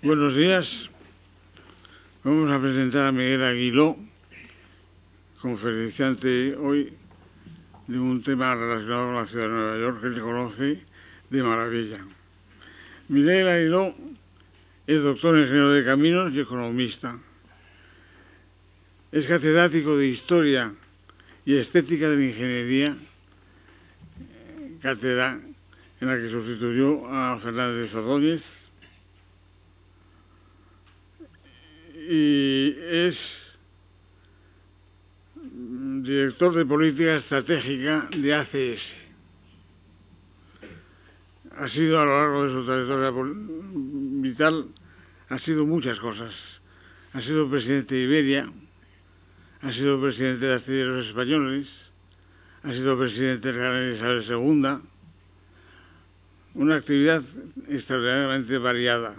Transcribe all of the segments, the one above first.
Buenos días. Vamos a presentar a Miguel Aguiló, conferenciante hoy de un tema relacionado con la ciudad de Nueva York que él conoce de maravilla. Miguel Aguiló es doctor en ingeniero de caminos y economista. Es catedrático de Historia y Estética de la Ingeniería, eh, cátedra en la que sustituyó a Fernández Ordóñez y es director de política estratégica de ACS. Ha sido a lo largo de su trayectoria vital, ha sido muchas cosas. Ha sido presidente de Iberia, ha sido presidente de Astilleros Españoles, ha sido presidente de la Isabel II, una actividad extraordinariamente variada.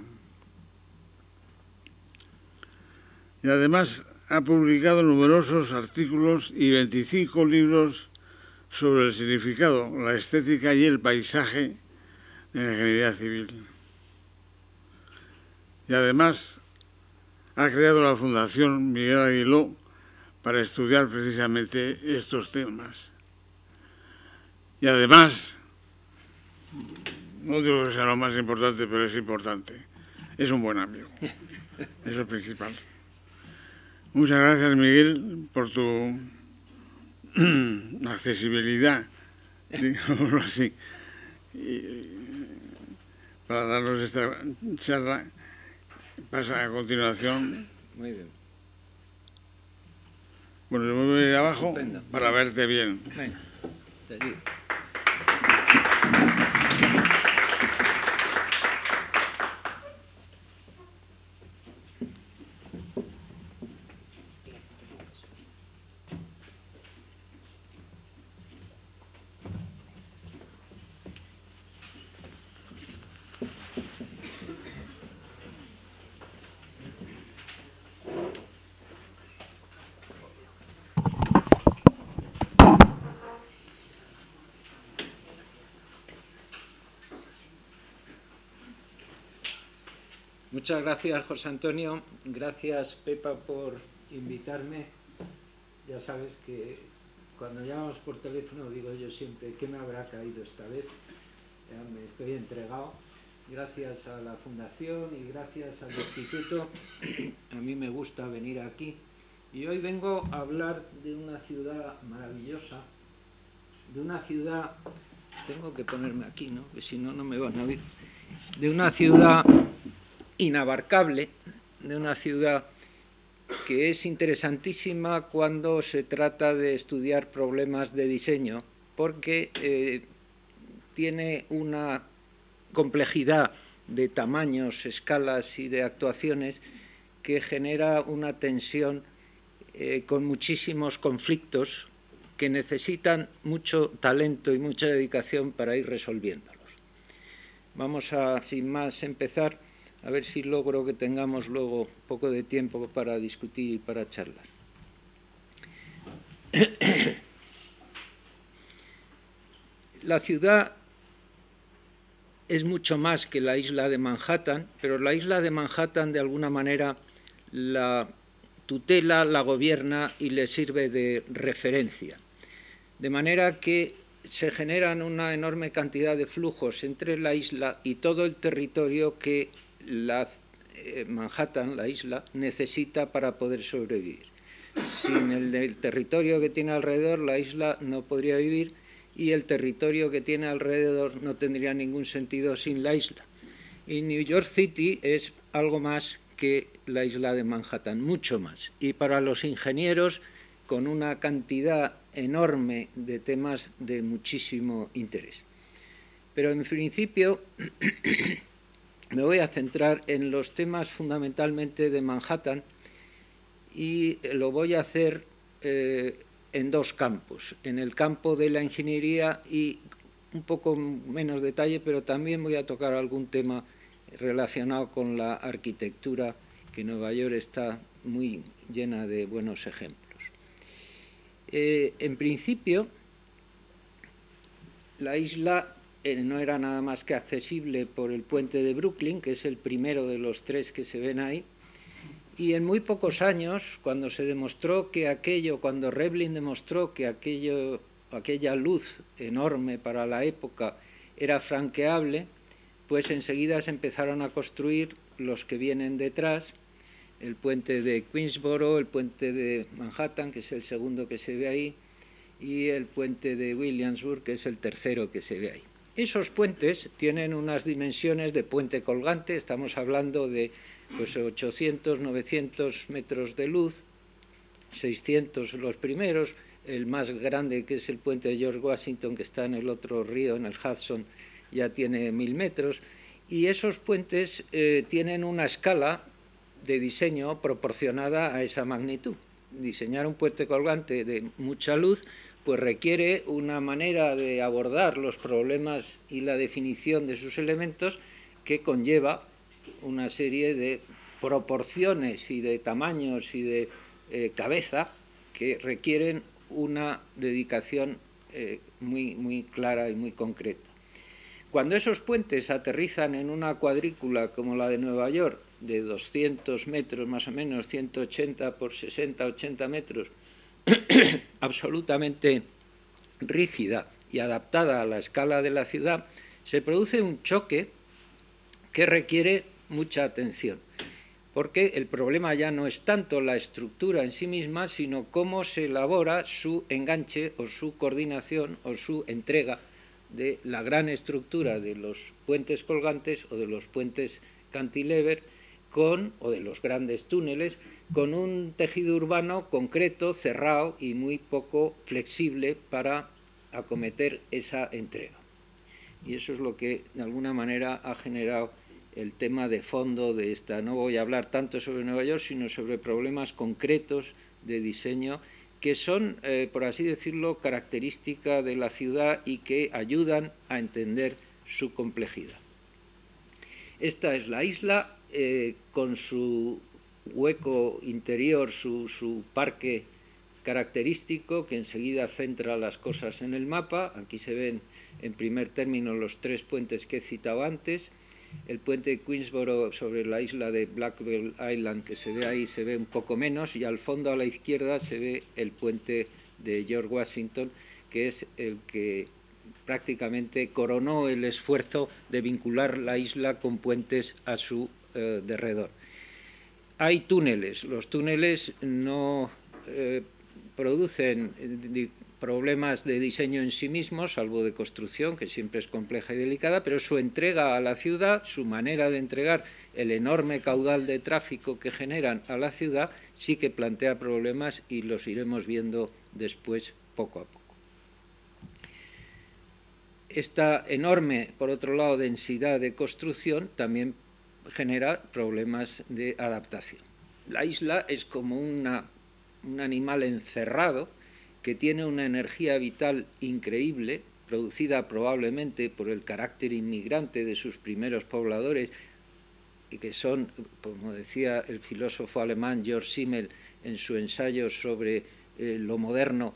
Y además ha publicado numerosos artículos y 25 libros sobre el significado, la estética y el paisaje de la ingeniería civil. Y además ha creado la Fundación Miguel Aguiló para estudiar precisamente estos temas. Y además, no digo que sea lo más importante, pero es importante, es un buen amigo. Eso es principal. Muchas gracias, Miguel, por tu accesibilidad, digámoslo así, y para darnos esta charla. Pasa a continuación. Muy bien. Bueno, yo me voy a ir abajo Estupendo. para verte bien. Venga, te digo. Muchas gracias, José Antonio. Gracias, Pepa, por invitarme. Ya sabes que cuando llamamos por teléfono digo yo siempre, ¿qué me habrá caído esta vez? Ya me estoy entregado. Gracias a la Fundación y gracias al Instituto. A mí me gusta venir aquí. Y hoy vengo a hablar de una ciudad maravillosa, de una ciudad... Tengo que ponerme aquí, ¿no? Que si no, no me van a oír. De una ciudad inabarcable, de una ciudad que es interesantísima cuando se trata de estudiar problemas de diseño, porque eh, tiene una complejidad de tamaños, escalas y de actuaciones que genera una tensión eh, con muchísimos conflictos que necesitan mucho talento y mucha dedicación para ir resolviéndolos. Vamos a, sin más, empezar a ver si logro que tengamos luego poco de tiempo para discutir y para charlar. La ciudad es mucho más que la isla de Manhattan, pero la isla de Manhattan de alguna manera la tutela, la gobierna y le sirve de referencia. De manera que se generan una enorme cantidad de flujos entre la isla y todo el territorio que la eh, Manhattan, la isla, necesita para poder sobrevivir. Sin el, el, territorio que tiene alrededor, la isla no podría vivir y el territorio que tiene alrededor no tendría ningún sentido sin la isla. Y New York City es algo más que la isla de Manhattan, mucho más. Y para los ingenieros, con una cantidad enorme de temas de muchísimo interés. Pero en principio me voy a centrar en los temas fundamentalmente de Manhattan y lo voy a hacer eh, en dos campos, en el campo de la ingeniería y un poco menos detalle, pero también voy a tocar algún tema relacionado con la arquitectura, que Nueva York está muy llena de buenos ejemplos. Eh, en principio, la isla no era nada más que accesible por el puente de Brooklyn, que es el primero de los tres que se ven ahí. Y en muy pocos años, cuando se demostró que aquello, cuando Revlin demostró que aquello, aquella luz enorme para la época era franqueable, pues enseguida se empezaron a construir los que vienen detrás, el puente de Queensboro, el puente de Manhattan, que es el segundo que se ve ahí, y el puente de Williamsburg, que es el tercero que se ve ahí. Esos puentes tienen unas dimensiones de puente colgante, estamos hablando de pues, 800, 900 metros de luz, 600 los primeros, el más grande que es el puente de George Washington, que está en el otro río, en el Hudson, ya tiene mil metros, y esos puentes eh, tienen una escala de diseño proporcionada a esa magnitud. Diseñar un puente colgante de mucha luz pues requiere una manera de abordar los problemas y la definición de sus elementos que conlleva una serie de proporciones y de tamaños y de eh, cabeza que requieren una dedicación eh, muy, muy clara y muy concreta. Cuando esos puentes aterrizan en una cuadrícula como la de Nueva York, de 200 metros más o menos, 180 por 60, 80 metros, absolutamente rígida y adaptada a la escala de la ciudad, se produce un choque que requiere mucha atención, porque el problema ya no es tanto la estructura en sí misma, sino cómo se elabora su enganche o su coordinación o su entrega de la gran estructura de los puentes colgantes o de los puentes cantilever con, o de los grandes túneles, con un tejido urbano concreto, cerrado y muy poco flexible para acometer esa entrega. Y eso es lo que de alguna manera ha generado el tema de fondo de esta. No voy a hablar tanto sobre Nueva York, sino sobre problemas concretos de diseño que son, eh, por así decirlo, característica de la ciudad y que ayudan a entender su complejidad. Esta es la isla eh, con su hueco interior, su, parque característico que enseguida centra las cosas en el mapa. Aquí se ven en primer término los tres puentes que he citado antes. El puente de Queensboro sobre la isla de Blackwell Island, que se ve ahí, se ve un poco menos, y al fondo a la izquierda se ve el puente de George Washington, que es el que prácticamente coronó el esfuerzo de vincular la isla con puentes a su eh, derredor. Hay túneles, los túneles no eh, producen eh, problemas de diseño en sí mismos, salvo de construcción, que siempre es compleja y delicada, pero su entrega a la ciudad, su manera de entregar el enorme caudal de tráfico que generan a la ciudad, sí que plantea problemas y los iremos viendo después poco a poco. Esta enorme, por otro lado, densidad de construcción también genera problemas de adaptación. La isla es como un animal encerrado que tiene una energía vital increíble, producida probablemente por el carácter inmigrante de sus primeros pobladores, y que son, como decía el filósofo alemán Georg Simmel en su ensayo sobre eh, lo moderno,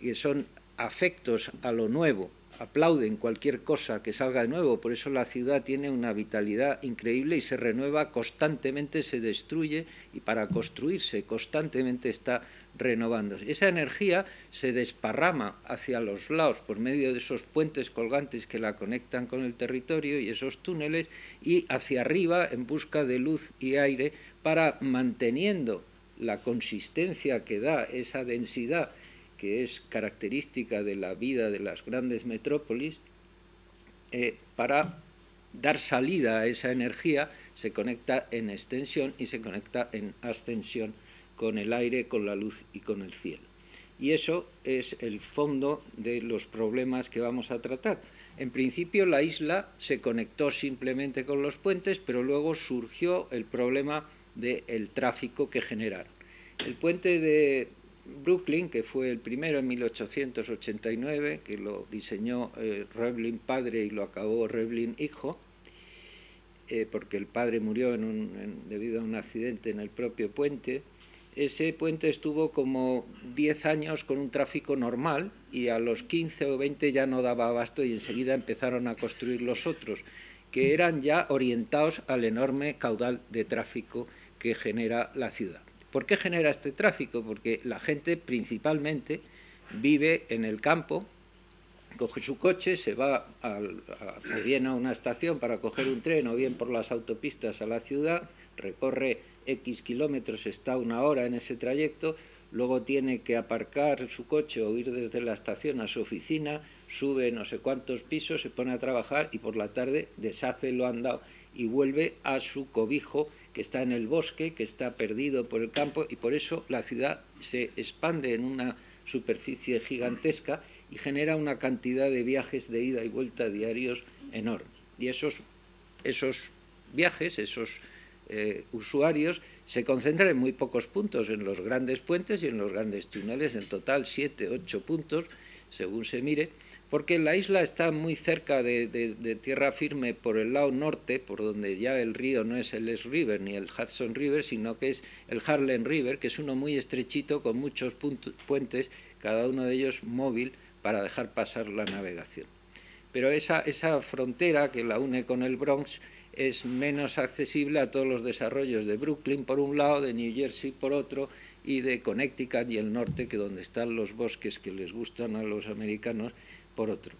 que son afectos a lo nuevo, aplauden cualquier cosa que salga de nuevo, por eso la ciudad tiene una vitalidad increíble y se renueva constantemente, se destruye y para construirse constantemente está renovándose. Esa energía se desparrama hacia los lados por medio de esos puentes colgantes que la conectan con el territorio y esos túneles y hacia arriba en busca de luz y aire para manteniendo la consistencia que da esa densidad que es característica de la vida de las grandes metrópolis, eh, para dar salida a esa energía se conecta en extensión y se conecta en ascensión con el aire, con la luz y con el cielo. Y eso es el fondo de los problemas que vamos a tratar. En principio la isla se conectó simplemente con los puentes, pero luego surgió el problema del tráfico que generaron. El puente de Brooklyn, que fue el primero en 1889, que lo diseñó eh, padre y lo acabó Revlin hijo, eh, porque el padre murió debido a un accidente en el propio puente, ese puente estuvo como 10 años con un tráfico normal y a los 15 o 20 ya no daba abasto y enseguida empezaron a construir los otros, que eran ya orientados al enorme caudal de tráfico que genera la ciudad. ¿Por qué genera este tráfico? Porque la gente principalmente vive en el campo, coge su coche, se va a, bien a una estación para coger un tren o bien por las autopistas a la ciudad, recorre X kilómetros, está una hora en ese trayecto, luego tiene que aparcar su coche o ir desde la estación a su oficina, sube no sé cuántos pisos, se pone a trabajar y por la tarde deshace lo andado y vuelve a su cobijo que está en el bosque, que está perdido por el campo y por eso la ciudad se expande en una superficie gigantesca y genera una cantidad de viajes de ida y vuelta diarios enormes. Y esos, esos viajes, esos eh, usuarios, se concentran en muy pocos puntos, en los grandes puentes y en los grandes túneles, en total siete, ocho puntos, según se mire, porque la isla está muy cerca de, tierra firme por el lado norte, por donde ya el río no es el East River ni el Hudson River, sino que es el Harlem River, que es uno muy estrechito con muchos puentes, cada uno de ellos móvil, para dejar pasar la navegación. Pero esa, esa frontera que la une con el Bronx es menos accesible a todos los desarrollos de Brooklyn por un lado, de New Jersey por otro, y de Connecticut y el norte, que donde están los bosques que les gustan a los americanos, por otro.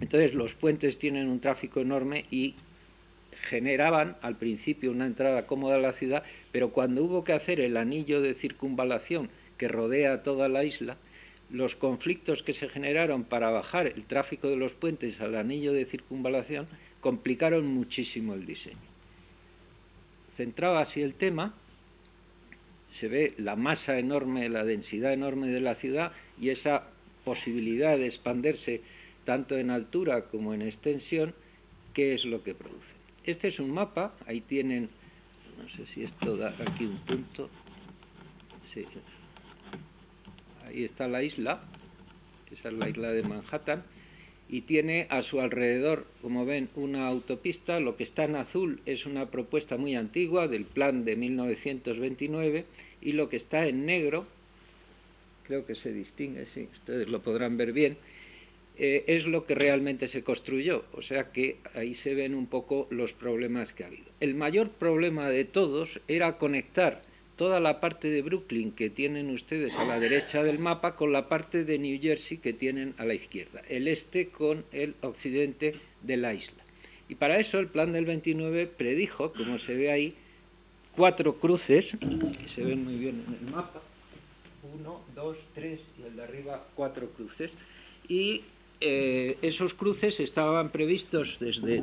Entonces los puentes tienen un tráfico enorme y generaban al principio una entrada cómoda a la ciudad, pero cuando hubo que hacer el anillo de circunvalación que rodea toda la isla, los conflictos que se generaron para bajar el tráfico de los puentes al anillo de circunvalación complicaron muchísimo el diseño. Centrado así el tema, se ve la masa enorme, la densidad enorme de la ciudad y esa posibilidad de expandirse tanto en altura como en extensión, ¿qué es lo que produce? Este es un mapa, ahí tienen, no sé si esto da aquí un punto, sí, ahí está la isla, esa es la isla de Manhattan, y tiene a su alrededor, como ven, una autopista. Lo que está en azul es una propuesta muy antigua del plan de 1929 y lo que está en negro, creo que se distingue, sí, ustedes lo podrán ver bien, eh, es lo que realmente se construyó. O sea que ahí se ven un poco los problemas que ha habido. El mayor problema de todos era conectar toda la parte de Brooklyn que tienen ustedes a la derecha del mapa con la parte de New Jersey que tienen a la izquierda, el este con el occidente de la isla. Y para eso el plan del 29 predijo, como se ve ahí, cuatro cruces, que se ven muy bien en el mapa, uno, dos, tres y el de arriba cuatro cruces, y eh, esos cruces estaban previstos desde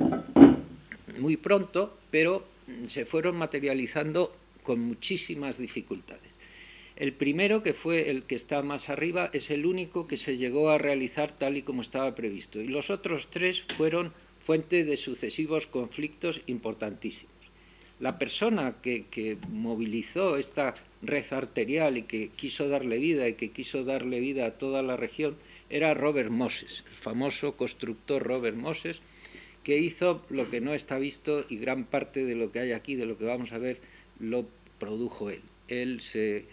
muy pronto, pero se fueron materializando con muchísimas dificultades. El primero, que fue el que está más arriba, es el único que se llegó a realizar tal y como estaba previsto, y los otros tres fueron fuente de sucesivos conflictos importantísimos. La persona que, que, movilizó esta red arterial y que quiso darle vida y que quiso darle vida a toda la región era Robert Moses, el famoso constructor Robert Moses, que hizo lo que no está visto y gran parte de lo que hay aquí, de lo que vamos a ver, lo produjo él. Él se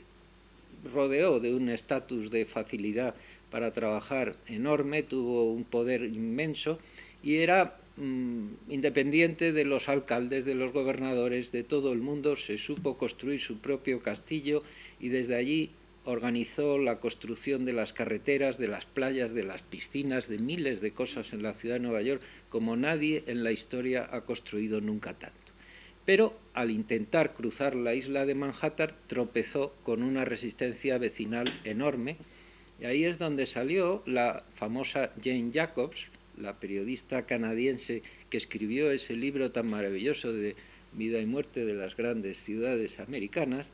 rodeó de un estatus de facilidad para trabajar enorme, tuvo un poder inmenso y era independiente de los alcaldes, de los gobernadores, de todo el mundo, se supo construir su propio castillo y desde allí organizó la construcción de las carreteras, de las playas, de las piscinas, de miles de cosas en la ciudad de Nueva York, como nadie en la historia ha construido nunca tanto. Pero al intentar cruzar la isla de Manhattan tropezó con una resistencia vecinal enorme. Y ahí es donde salió la famosa Jane Jacobs, la periodista canadiense que escribió ese libro tan maravilloso de vida y muerte de las grandes ciudades americanas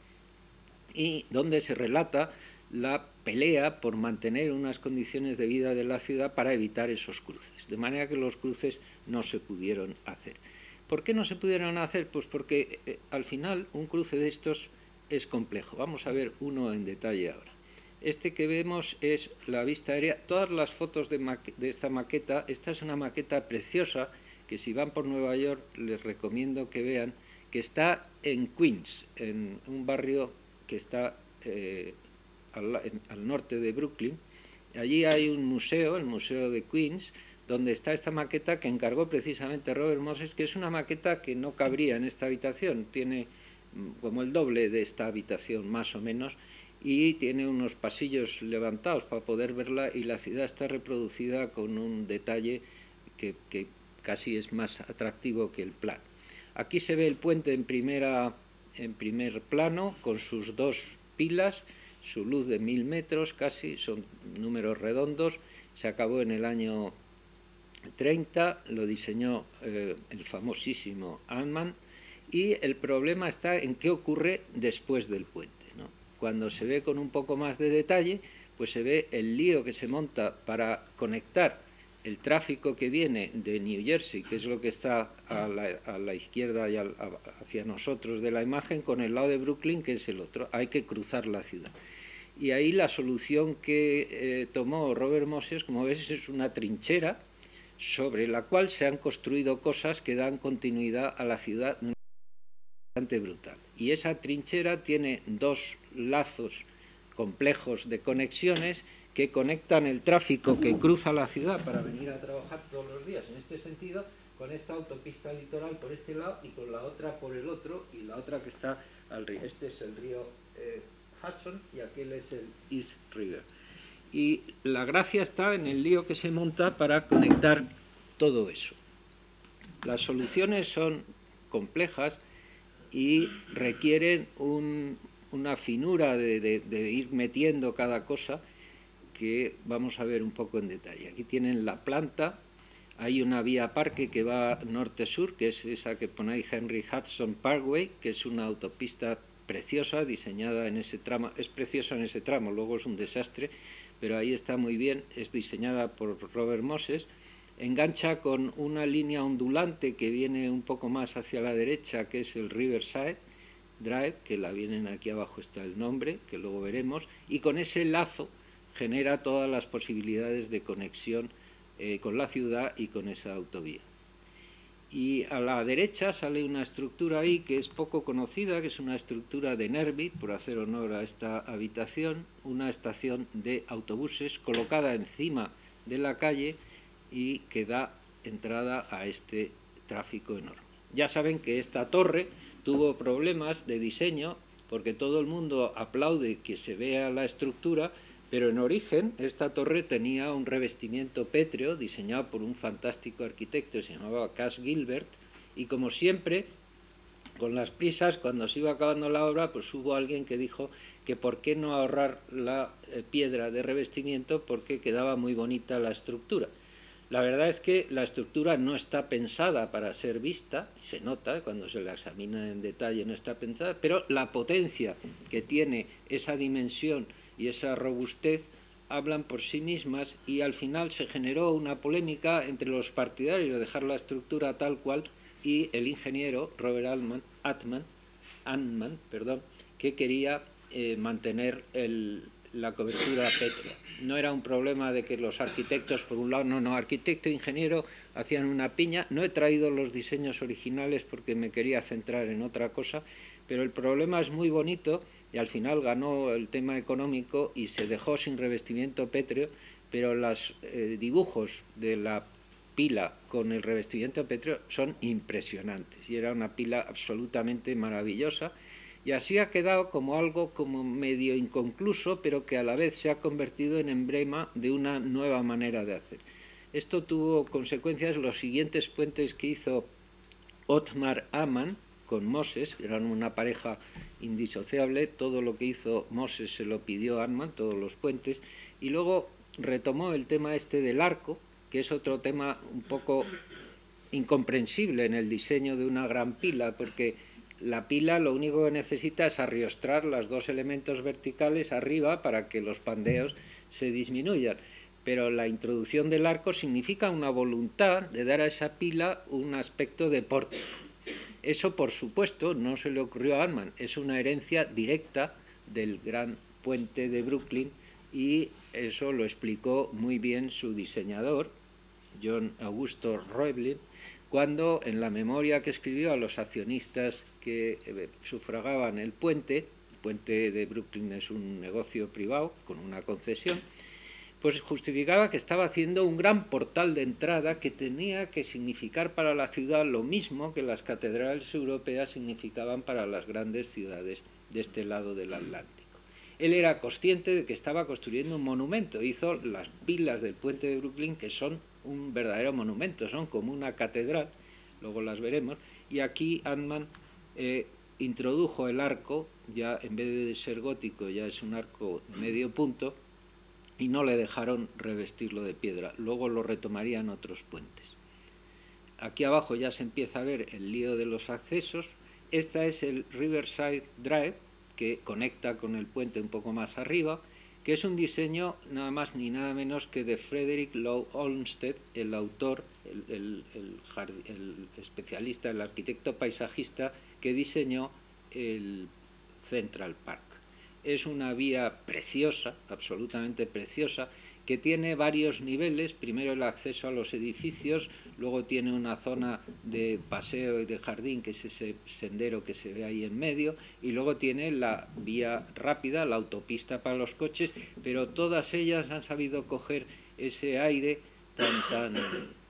y donde se relata la pelea por mantener unas condiciones de vida de la ciudad para evitar esos cruces, de manera que los cruces no se pudieron hacer. ¿Por qué no se pudieron hacer? Pues porque eh, al final un cruce de estos es complejo. Vamos a ver uno en detalle ahora. Este que vemos es la vista aérea. Todas las fotos de, esta maqueta, esta es una maqueta preciosa que si van por Nueva York les recomiendo que vean, que está en Queens, en un barrio que está al, al norte de Brooklyn. Allí hay un museo, el Museo de Queens, donde está esta maqueta que encargó precisamente Robert Moses, que es una maqueta que no cabría en esta habitación, tiene mm, como el doble de esta habitación más o menos, y tiene unos pasillos levantados para poder verla y la ciudad está reproducida con un detalle que, casi es más atractivo que el plan. Aquí se ve el puente en, primer plano con sus dos pilas, su luz de mil metros casi, son números redondos, se acabó en el año 30, lo diseñó eh, el famosísimo Altman, y el problema está en qué ocurre después del puente. Cuando se ve con un poco más de detalle, pues se ve el lío que se monta para conectar el tráfico que viene de New Jersey, que es lo que está a la, izquierda y hacia nosotros de la imagen, con el lado de Brooklyn, que es el otro. Hay que cruzar la ciudad. Y ahí la solución que eh, tomó Robert Moses, como ves, es una trinchera sobre la cual se han construido cosas que dan continuidad a la ciudad brutal. Y esa trinchera tiene dos lazos complejos de conexiones que conectan el tráfico que cruza la ciudad para venir a trabajar todos los días en este sentido con esta autopista litoral por este lado y con la otra por el otro y la otra que está al río. Este es el río eh, Hudson y aquel es el East River y la gracia está en el lío que se monta para conectar todo eso. Las soluciones son complejas y requieren una finura de, ir metiendo cada cosa que vamos a ver un poco en detalle. Aquí tienen la planta, hay una vía parque que va norte-sur, que es esa que ahí Henry Hudson Parkway, que es una autopista preciosa, diseñada en ese tramo, es preciosa en ese tramo, luego es un desastre, pero ahí está muy bien, es diseñada por Robert Moses, engancha con una línea ondulante que viene un poco más hacia la derecha, que es el Riverside Drive, que la vienen aquí abajo está el nombre, que luego veremos, y con ese lazo genera todas las posibilidades de conexión eh, con la ciudad y con esa autovía. Y a la derecha sale una estructura ahí que es poco conocida, que es una estructura de Nervi, por hacer honor a esta habitación, una estación de autobuses colocada encima de la calle y que da entrada a este tráfico enorme. Ya saben que esta torre tuvo problemas de diseño porque todo el mundo aplaude que se vea la estructura, pero en origen esta torre tenía un revestimiento pétreo diseñado por un fantástico arquitecto, se llamaba Cass Gilbert, y como siempre, con las prisas, cuando se iba acabando la obra, pues hubo alguien que dijo que por qué no ahorrar la eh, piedra de revestimiento porque quedaba muy bonita la estructura. La verdad es que la estructura no está pensada para ser vista, se nota cuando se la examina en detalle, no está pensada, pero la potencia que tiene esa dimensión y esa robustez hablan por sí mismas y al final se generó una polémica entre los partidarios de dejar la estructura tal cual y el ingeniero Robert Altman, Atman, perdón, que quería eh, mantener la cobertura pétrea. No era un problema de que los arquitectos, por un lado, no, no, arquitecto e ingeniero hacían una piña. No he traído los diseños originales porque me quería centrar en otra cosa, pero el problema es muy bonito y al final ganó el tema económico y se dejó sin revestimiento pétreo, pero los eh, dibujos de la pila con el revestimiento pétreo son impresionantes y era una pila absolutamente maravillosa y así ha quedado como algo como medio inconcluso, pero que a la vez se ha convertido en emblema de una nueva manera de hacer. Esto tuvo consecuencias los siguientes puentes que hizo Otmar Amann, con Moses, eran una pareja indisociable, todo lo que hizo Moses se lo pidió Arman, todos los puentes, y luego retomó el tema este del arco, que es otro tema un poco incomprensible en el diseño de una gran pila, porque la pila lo único que necesita es arriostrar los dos elementos verticales arriba para que los pandeos se disminuyan. Pero la introducción del arco significa una voluntad de dar a esa pila un aspecto de pórtico eso, por supuesto, no se le ocurrió a Altman, es una herencia directa del gran puente de Brooklyn y eso lo explicó muy bien su diseñador, John Augusto Roeblin, cuando en la memoria que escribió a los accionistas que eh, sufragaban el puente, puente de Brooklyn es un negocio privado con una concesión, pues justificaba que estaba haciendo un gran portal de entrada que tenía que significar para la ciudad lo mismo que las catedrales europeas significaban para las grandes ciudades de este lado del Atlántico. Él era consciente de que estaba construyendo un monumento, hizo las pilas del puente de Brooklyn que son un verdadero monumento, son como una catedral, luego las veremos, y aquí Antman eh, introdujo el arco, ya en vez de ser gótico ya es un arco de medio punto, y no le dejaron revestirlo de piedra, luego lo retomarían otros puentes. Aquí abajo ya se empieza a ver el lío de los accesos, esta es el Riverside Drive, que conecta con el puente un poco más arriba, que es un diseño nada más ni nada menos que de Frederick Law Olmsted, el autor, el, especialista, el arquitecto paisajista que diseñó el Central Park. Es una vía preciosa, absolutamente preciosa, que tiene varios niveles, primero el acceso a los edificios, luego tiene una zona de paseo y de jardín, que es ese sendero que se ve ahí en medio, y luego tiene la vía rápida, la autopista para los coches, pero todas ellas han sabido coger ese aire tan, tan,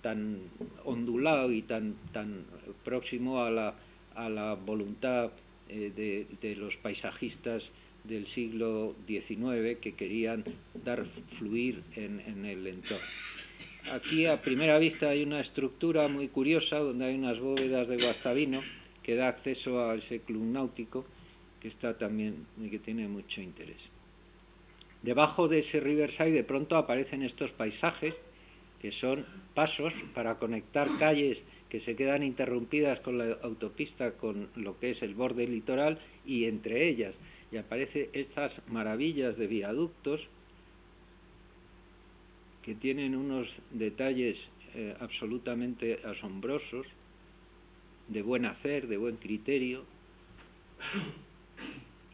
tan ondulado y tan, tan próximo a la, a la voluntad eh, de, de los paisajistas del siglo XIX que querían dar fluir en, el entorno. Aquí a primera vista hay una estructura muy curiosa donde hay unas bóvedas de guastavino que da acceso a ese club náutico que está también y que tiene mucho interés. Debajo de ese riverside de pronto aparecen estos paisajes que son pasos para conectar calles que se quedan interrumpidas con la autopista con lo que es el borde litoral y entre ellas y aparece estas maravillas de viaductos que tienen unos detalles eh, absolutamente asombrosos, de buen hacer, de buen criterio,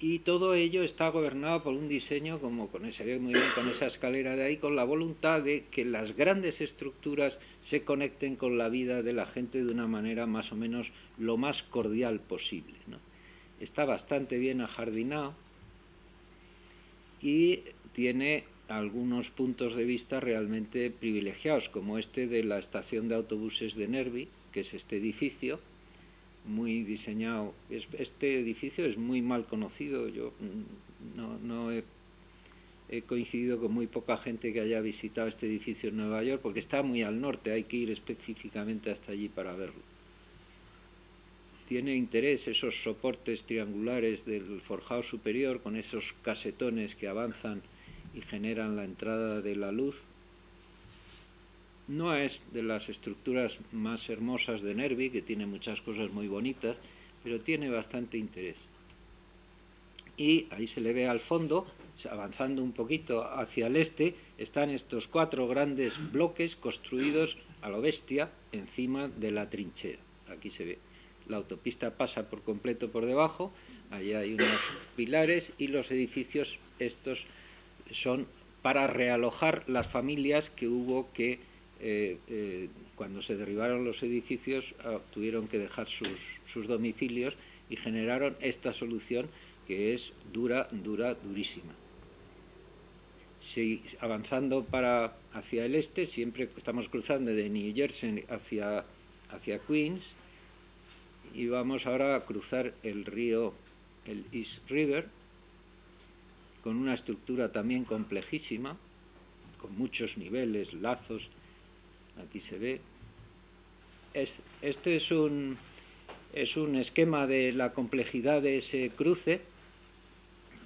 y todo ello está gobernado por un diseño, como con ese, muy bien con esa escalera de ahí, con la voluntad de que las grandes estructuras se conecten con la vida de la gente de una manera más o menos lo más cordial posible. Está bastante bien ajardinado y tiene algunos puntos de vista realmente privilegiados, como este de la estación de autobuses de Nervi, que es este edificio, muy diseñado. Este edificio es muy mal conocido, yo no, he, he, coincidido con muy poca gente que haya visitado este edificio en Nueva York, porque está muy al norte, hay que ir específicamente hasta allí para verlo tiene interés esos soportes triangulares del forjado superior con esos casetones que avanzan y generan la entrada de la luz. No es de las estructuras más hermosas de Nervi, que tiene muchas cosas muy bonitas, pero tiene bastante interés. Y ahí se le ve al fondo, avanzando un poquito hacia el este, están estos cuatro grandes bloques construidos a lo bestia encima de la trinchera. Aquí se ve la autopista pasa por completo por debajo, allí hay unos pilares y los edificios estos son para realojar las familias que hubo que, eh, eh, cuando se derribaron los edificios, ah, tuvieron que dejar sus, sus domicilios y generaron esta solución que es dura, dura, durísima. Si, avanzando para, hacia el este, siempre estamos cruzando de New Jersey hacia, hacia Queens, y vamos ahora a cruzar el río, el East River, con una estructura también complejísima, con muchos niveles, lazos, aquí se ve. este es un, es un esquema de la complejidad de ese cruce,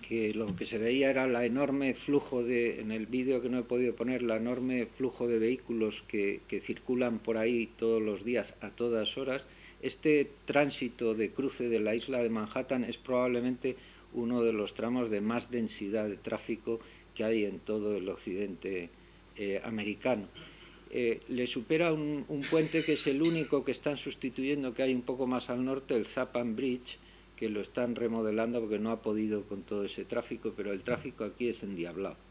que lo que se veía era la enorme flujo de, en el vídeo que no he podido poner, la enorme flujo de vehículos que, que circulan por ahí todos los días a todas horas, este tránsito de cruce de la isla de Manhattan es probablemente uno de los tramos de más densidad de tráfico que hay en todo el occidente eh, americano. Eh, le supera un, puente que es el único que están sustituyendo, que hay un poco más al norte, el Zapan Bridge, que lo están remodelando porque no ha podido con todo ese tráfico, pero el tráfico aquí es endiablado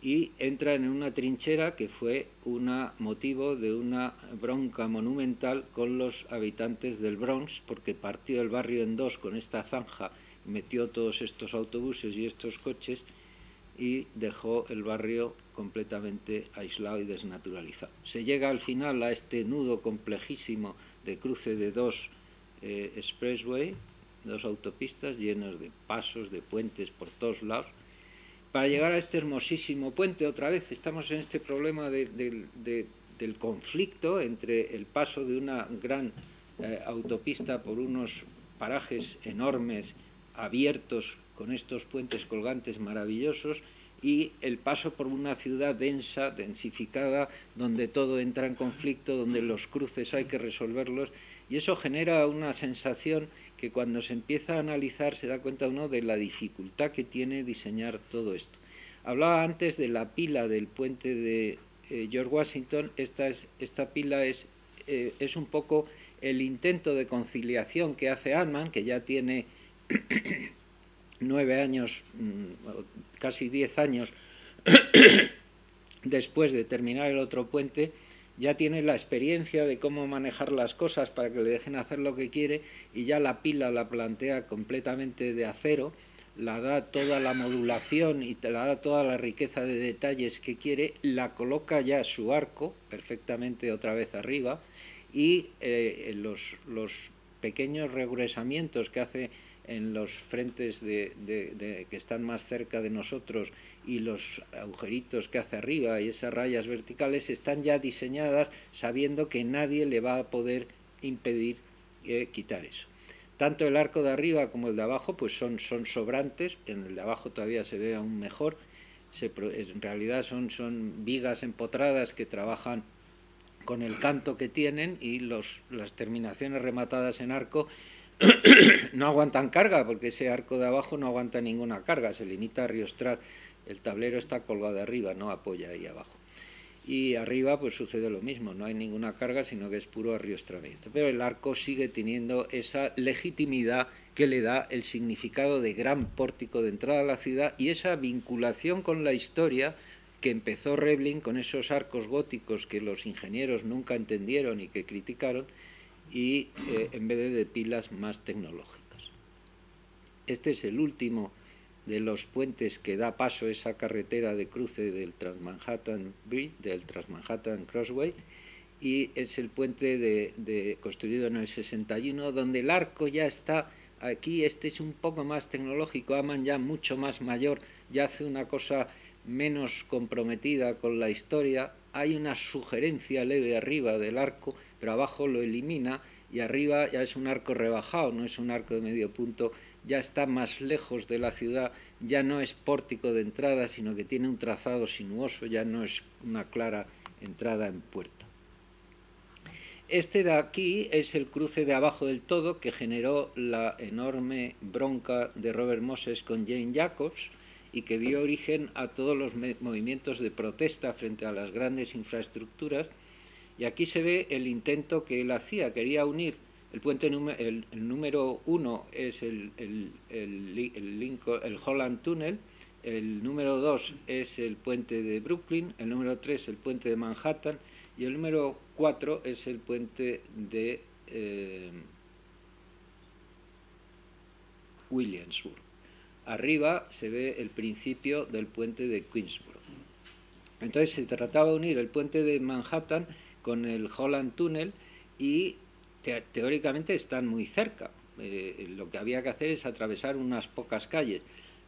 y entra en una trinchera que fue un motivo de una bronca monumental con los habitantes del Bronx porque partió el barrio en dos con esta zanja metió todos estos autobuses y estos coches y dejó el barrio completamente aislado y desnaturalizado. Se llega al final a este nudo complejísimo de cruce de dos eh, expressway, dos autopistas llenos de pasos, de puentes por todos lados, para llegar a este hermosísimo puente. Otra vez estamos en este problema del conflicto entre el paso de una gran eh, autopista por unos parajes enormes, abiertos, con estos puentes colgantes maravillosos, y el paso por una ciudad densa, densificada, donde todo entra en conflicto, donde los cruces hay que resolverlos, y eso genera una sensación que cuando se empieza a analizar se da cuenta uno de la dificultad que tiene diseñar todo esto. Hablaba antes de la pila del puente de eh, George Washington, esta, es, esta pila es, eh, es un poco el intento de conciliación que hace Anman, que ya tiene nueve años, mm, casi diez años después de terminar el otro puente, ya tiene la experiencia de cómo manejar las cosas para que le dejen hacer lo que quiere y ya la pila la plantea completamente de acero, la da toda la modulación y te la da toda la riqueza de detalles que quiere, la coloca ya su arco perfectamente otra vez arriba y eh, los, los pequeños regresamientos que hace en los frentes de, que están más cerca de nosotros y los agujeritos que hace arriba y esas rayas verticales están ya diseñadas sabiendo que nadie le va a poder impedir eh, quitar eso. Tanto el arco de arriba como el de abajo pues son, son sobrantes, en el de abajo todavía se ve aún mejor, en realidad son, son vigas empotradas que trabajan con el canto que tienen y los, las terminaciones rematadas en arco no aguantan carga, porque ese arco de abajo no aguanta ninguna carga, se limita a riostrar. El tablero está colgado arriba, no apoya ahí abajo. Y arriba pues sucede lo mismo, no hay ninguna carga, sino que es puro arriostramiento. Pero el arco sigue teniendo esa legitimidad que le da el significado de gran pórtico de entrada a la ciudad y esa vinculación con la historia que empezó Rebling con esos arcos góticos que los ingenieros nunca entendieron y que criticaron, y eh, en vez de, pilas más tecnológicas. Este es el último de los puentes que da paso a esa carretera de cruce del Transmanhattan Bridge, del Transmanhattan Crossway, y es el puente de, construido en el 61, donde el arco ya está aquí, este es un poco más tecnológico, Aman ya mucho más mayor, ya hace una cosa menos comprometida con la historia, hay una sugerencia leve arriba del arco, pero abajo lo elimina y arriba ya es un arco rebajado, no es un arco de medio punto, ya está más lejos de la ciudad, ya no es pórtico de entrada, sino que tiene un trazado sinuoso, ya no es una clara entrada en puerta. Este de aquí es el cruce de abajo del todo que generó la enorme bronca de Robert Moses con Jane Jacobs y que dio origen a todos los movimientos de protesta frente a las grandes infraestructuras y aquí se ve el intento que él hacía, quería unir el puente el, número uno es el, el, el, Holland Tunnel, el número dos es el puente de Brooklyn, el número tres el puente de Manhattan y el número cuatro es el puente de eh, Williamsburg. Arriba se ve el principio del puente de Queensboro. Entonces se trataba de unir el puente de Manhattan con el Holland Tunnel y teóricamente están muy cerca. Eh, lo que había que hacer es atravesar unas pocas calles,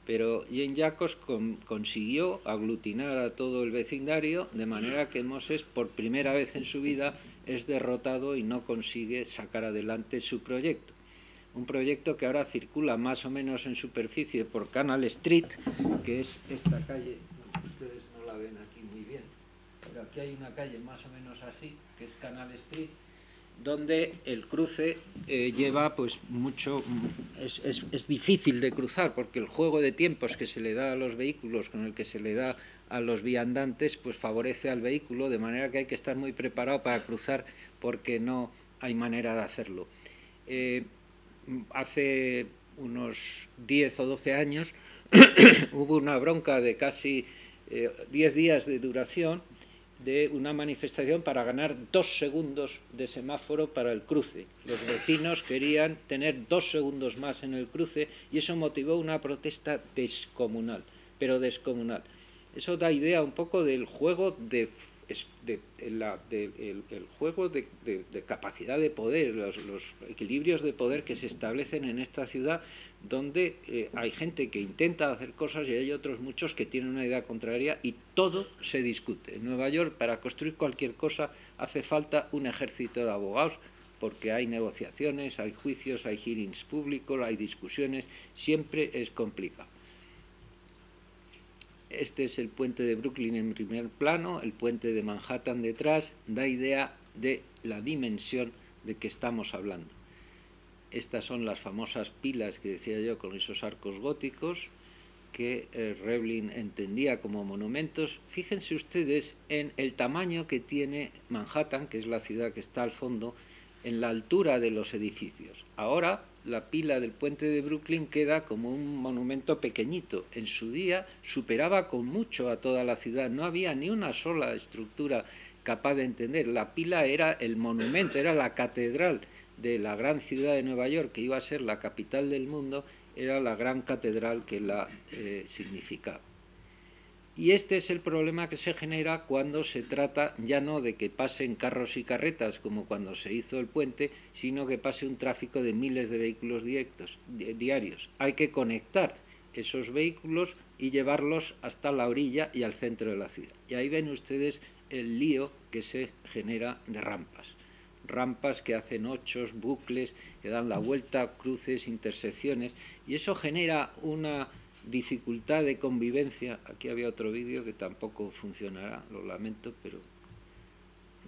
pero Jane Jacobs consiguió aglutinar a todo el vecindario de manera que Moses por primera vez en su vida es derrotado y no consigue sacar adelante su proyecto. Un proyecto que ahora circula más o menos en superficie por Canal Street, que es esta calle, ustedes no la ven aquí muy bien, pero aquí hay una calle más o menos así, que es Canal Street, donde el cruce eh, lleva pues mucho, es, es, difícil de cruzar porque el juego de tiempos que se le da a los vehículos con el que se le da a los viandantes pues favorece al vehículo de manera que hay que estar muy preparado para cruzar porque no hay manera de hacerlo. Eh, hace unos 10 o 12 años hubo una bronca de casi 10 eh, días de duración de una manifestación para ganar dos segundos de semáforo para el cruce. Los vecinos querían tener dos segundos más en el cruce y eso motivó una protesta descomunal, pero descomunal. Eso da idea un poco del juego de de, el, juego de, capacidad de poder, los, equilibrios de poder que se establecen en esta ciudad, donde eh, hay gente que intenta hacer cosas y hay otros muchos que tienen una idea contraria y todo se discute. En Nueva York, para construir cualquier cosa, hace falta un ejército de abogados porque hay negociaciones, hay juicios, hay hearings públicos, hay discusiones, siempre es complicado. Este es el puente de Brooklyn en primer plano, el puente de Manhattan detrás, da idea de la dimensión de que estamos hablando. Estas son las famosas pilas que decía yo con esos arcos góticos que eh, Revlin entendía como monumentos. Fíjense ustedes en el tamaño que tiene Manhattan, que es la ciudad que está al fondo, en la altura de los edificios. Ahora la pila del puente de Brooklyn queda como un monumento pequeñito. En su día superaba con mucho a toda la ciudad. No había ni una sola estructura capaz de entender. La pila era el monumento, era la catedral de la gran ciudad de Nueva York, que iba a ser la capital del mundo, era la gran catedral que la eh, significaba. Y este es el problema que se genera cuando se trata ya no de que pasen carros y carretas como cuando se hizo el puente, sino que pase un tráfico de miles de vehículos directos, diarios. Hay que conectar esos vehículos y llevarlos hasta la orilla y al centro de la ciudad. Y ahí ven ustedes el lío que se genera de rampas. Rampas que hacen ochos, bucles, que dan la vuelta, cruces, intersecciones, y eso genera una dificultad de convivencia. Aquí había otro vídeo que tampoco funcionará, lo lamento, pero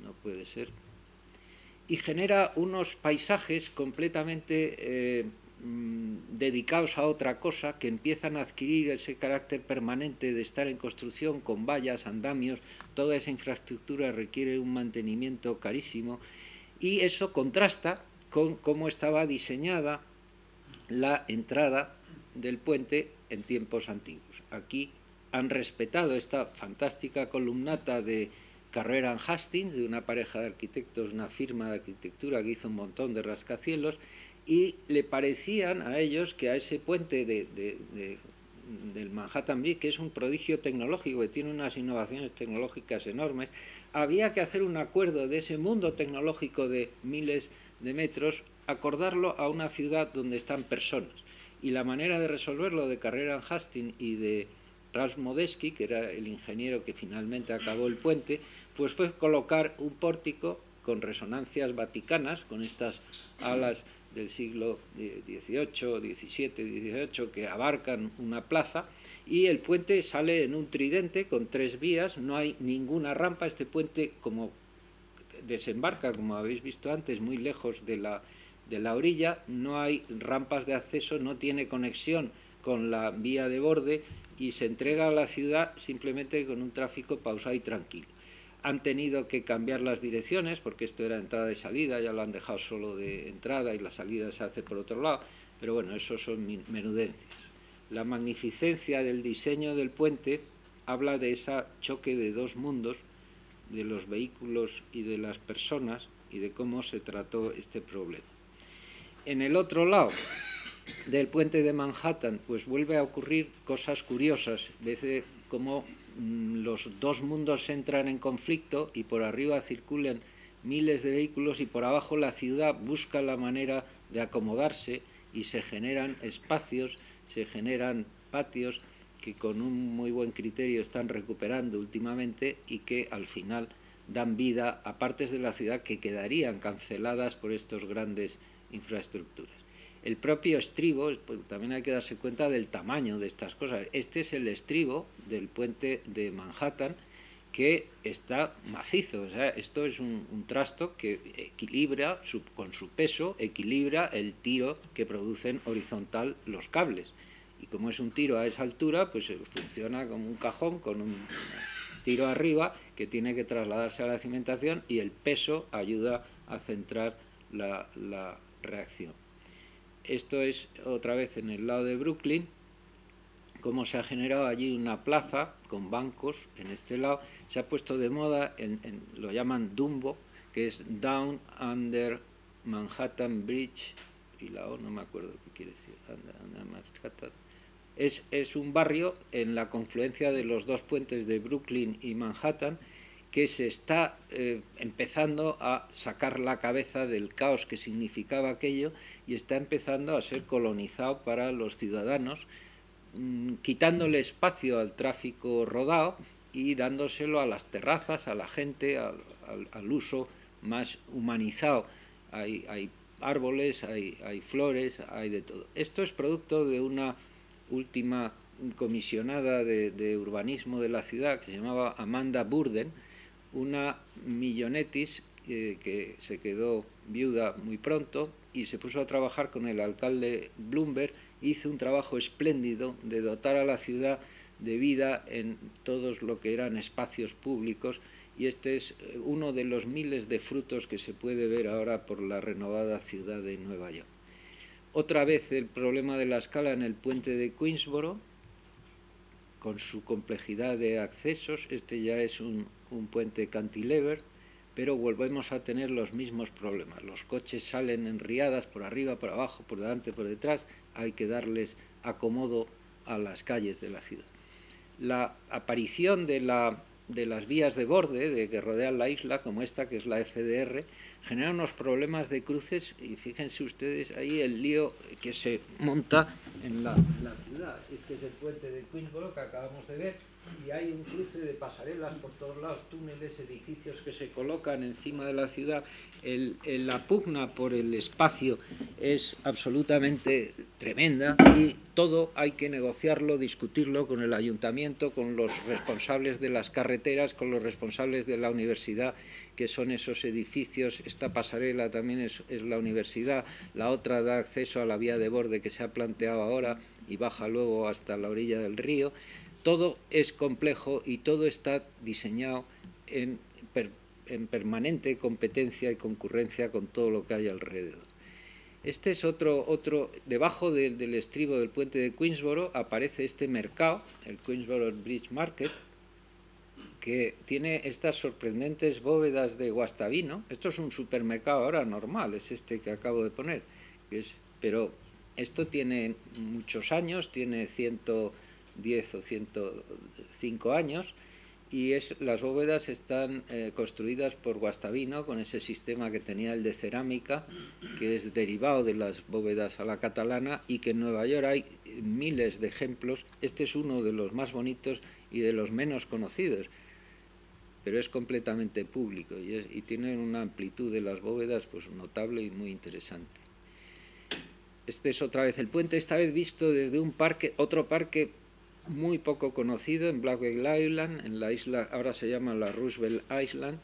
no puede ser. Y genera unos paisajes completamente eh, mm, dedicados a otra cosa, que empiezan a adquirir ese carácter permanente de estar en construcción con vallas, andamios, toda esa infraestructura requiere un mantenimiento carísimo, y eso contrasta con cómo estaba diseñada la entrada del puente en tiempos antiguos. Aquí han respetado esta fantástica columnata de Carrera Hastings, de una pareja de arquitectos, una firma de arquitectura que hizo un montón de rascacielos, y le parecían a ellos que a ese puente del Manhattan Bridge, que es un prodigio tecnológico, que tiene unas innovaciones tecnológicas enormes, había que hacer un acuerdo de ese mundo tecnológico de miles de metros, acordarlo a una ciudad donde están personas y la manera de resolverlo de Carrera Hastings y de Ralph que era el ingeniero que finalmente acabó el puente, pues fue colocar un pórtico con resonancias vaticanas, con estas alas del siglo XVIII, XVII, XVIII, que abarcan una plaza, y el puente sale en un tridente con tres vías, no hay ninguna rampa, este puente como desembarca, como habéis visto antes, muy lejos de la de la orilla, no hay rampas de acceso, no tiene conexión con la vía de borde y se entrega a la ciudad simplemente con un tráfico pausado y tranquilo. Han tenido que cambiar las direcciones porque esto era entrada y salida, ya lo han dejado solo de entrada y la salida se hace por otro lado, pero bueno, eso son menudencias. La magnificencia del diseño del puente habla de ese choque de dos mundos, de los vehículos y de las personas y de cómo se trató este problema. En el otro lado del puente de Manhattan, pues vuelve a ocurrir cosas curiosas, veces como mm, los dos mundos entran en conflicto y por arriba circulan miles de vehículos y por abajo la ciudad busca la manera de acomodarse y se generan espacios, se generan patios que con un muy buen criterio están recuperando últimamente y que al final dan vida a partes de la ciudad que quedarían canceladas por estos grandes infraestructuras. El propio estribo, pues, también hay que darse cuenta del tamaño de estas cosas. Este es el estribo del puente de Manhattan que está macizo. O sea, esto es un, trasto que equilibra, con su peso, equilibra el tiro que producen horizontal los cables. Y como es un tiro a esa altura, pues eh, funciona como un cajón con un tiro arriba que tiene que trasladarse a la cimentación y el peso ayuda a centrar la, reacción. Esto es otra vez en el lado de Brooklyn, cómo se ha generado allí una plaza con bancos en este lado, se ha puesto de moda, en, lo llaman Dumbo, que es Down Under Manhattan Bridge, y la O no me acuerdo qué quiere decir, under, Manhattan. Es, es un barrio en la confluencia de los dos puentes de Brooklyn y Manhattan, que se está eh, empezando a sacar la cabeza del caos que significaba aquello y está empezando a ser colonizado para los ciudadanos, mm, quitándole espacio al tráfico rodado y dándoselo a las terrazas, a la gente, al, uso más humanizado. Hay, árboles, hay, flores, hay de todo. Esto es producto de una última comisionada de urbanismo de la ciudad que se llamaba Amanda Burden, una millonetis eh, que se quedó viuda muy pronto y se puso a trabajar con el alcalde Bloomberg, hizo un trabajo espléndido de dotar a la ciudad de vida en todos lo que eran espacios públicos. Y este es eh, uno de los miles de frutos que se puede ver ahora por la renovada ciudad de Nueva York. Otra vez el problema de la escala en el puente de Queensboro, con su complejidad de accesos, este ya es un, un puente cantilever, pero volvemos a tener los mismos problemas. Los coches salen en riadas por arriba, por abajo, por delante, por detrás. Hay que darles acomodo a las calles de la ciudad. La aparición de, la, de las vías de borde de que rodean la isla, como esta que es la FDR, genera unos problemas de cruces y fíjense ustedes ahí el lío que se monta en la, la ciudad. Este es el puente de Queensboro que acabamos de ver y hay un cruce de pasarelas por todos lados, túneles, edificios que se colocan encima de la ciudad. El, la pugna por el espacio es absolutamente tremenda y todo hay que negociarlo, discutirlo con el ayuntamiento, con los responsables de las carreteras, con los responsables de la universidad, que son esos edificios. Esta pasarela también es, es la universidad, la otra da acceso a la vía de borde que se ha planteado ahora y baja luego hasta la orilla del río todo es complejo y todo está diseñado en, permanente competencia y concurrencia con todo lo que hay alrededor. Este es otro, otro debajo del estribo del puente de Queensboro aparece este mercado, el Queensboro Bridge Market, que tiene estas sorprendentes bóvedas de guastavino. Esto es un supermercado ahora normal, es este que acabo de poner, es, pero esto tiene muchos años, tiene ciento 10 o 105 años y es, las bóvedas están eh, construidas por Guastavino con ese sistema que tenía el de cerámica, que es derivado de las bóvedas a la catalana y que en Nueva York hay miles de ejemplos. Este es uno de los más bonitos y de los menos conocidos, pero es completamente público y, y tiene una amplitud de las bóvedas pues, notable y muy interesante. Este es otra vez el puente, esta vez visto desde un parque, otro parque muy poco conocido en Blackwell Island, en la isla, ahora se llama la Roosevelt Island,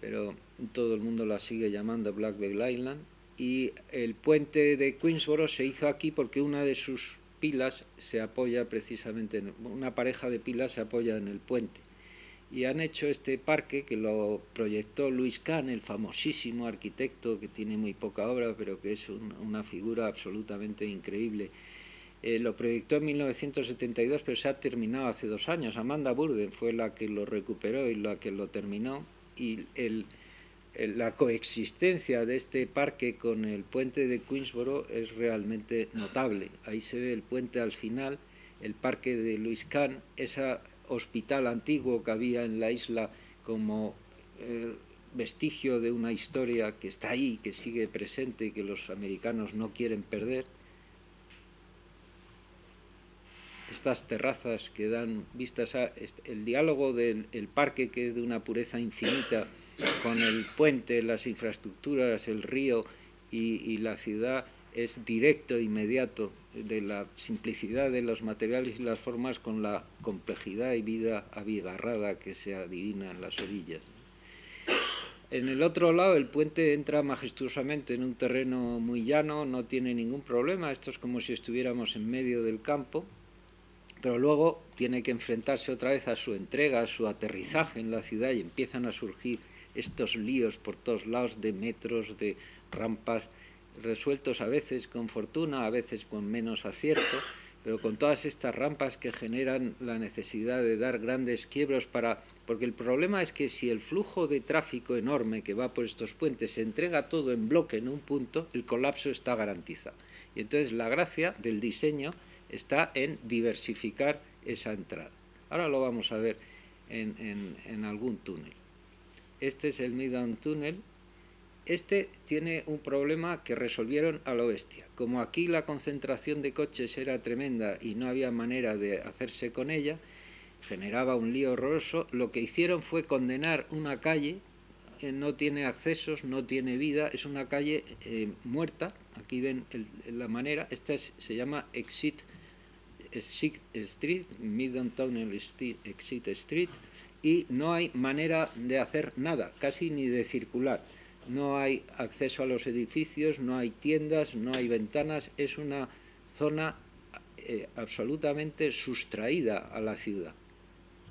pero todo el mundo la sigue llamando Blackwell Island, y el puente de Queensboro se hizo aquí porque una de sus pilas se apoya precisamente, en, una pareja de pilas se apoya en el puente. Y han hecho este parque que lo proyectó Luis Kahn, el famosísimo arquitecto que tiene muy poca obra, pero que es una figura absolutamente increíble eh, lo proyectó en 1972, pero se ha terminado hace dos años. Amanda Burden fue la que lo recuperó y la que lo terminó. Y la coexistencia de este parque con el puente de Queensboro es realmente notable. Ahí se ve el puente al final, el parque de Luis Kahn, ese hospital antiguo que había en la isla como eh, vestigio de una historia que está ahí, que sigue presente y que los americanos no quieren perder estas terrazas que dan vistas a el diálogo del parque que es de una pureza infinita con el puente, las infraestructuras, el río y, la ciudad es directo, inmediato, de la simplicidad de los materiales y las formas con la complejidad y vida abigarrada que se adivina en las orillas. En el otro lado el puente entra majestuosamente en un terreno muy llano, no tiene ningún problema, esto es como si estuviéramos en medio del campo, pero luego tiene que enfrentarse otra vez a su entrega, a su aterrizaje en la ciudad y empiezan a surgir estos líos por todos lados de metros, de rampas, resueltos a veces con fortuna, a veces con menos acierto, pero con todas estas rampas que generan la necesidad de dar grandes quiebros para... Porque el problema es que si el flujo de tráfico enorme que va por estos puentes se entrega todo en bloque en un punto, el colapso está garantizado. Y entonces la gracia del diseño está en diversificar esa entrada. Ahora lo vamos a ver en, algún túnel. Este es el Middown Tunnel. Este tiene un problema que resolvieron a lo bestia. Como aquí la concentración de coches era tremenda y no había manera de hacerse con ella, generaba un lío horroroso, lo que hicieron fue condenar una calle, eh, no tiene accesos, no tiene vida, es una calle eh, muerta, aquí ven la manera, esta se llama Exit Street, Midtown Tunnel Exit Street, y no hay manera de hacer nada, casi ni de circular. No hay acceso a los edificios, no hay tiendas, no hay ventanas, es una zona eh, absolutamente sustraída a la ciudad.